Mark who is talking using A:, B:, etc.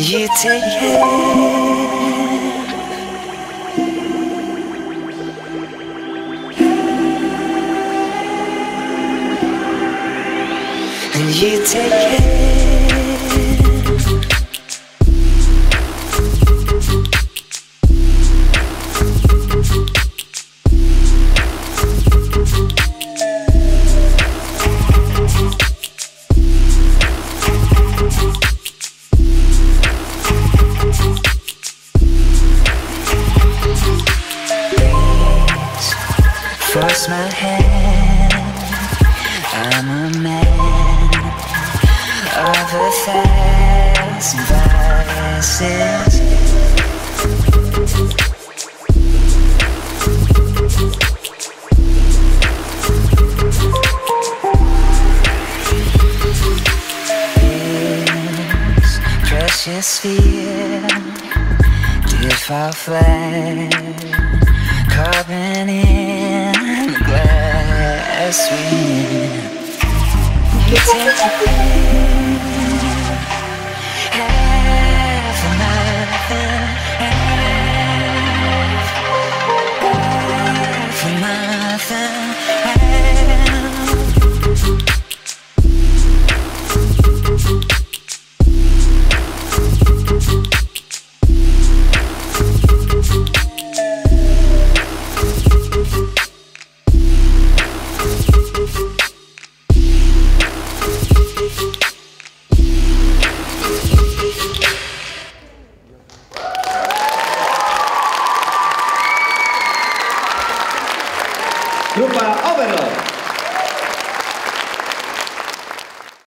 A: you take care. And you take care. Force my hand. I'm a man of a thousand vices. This precious fear did fall flat. Carbon in wind. You take the
B: Eva Overo.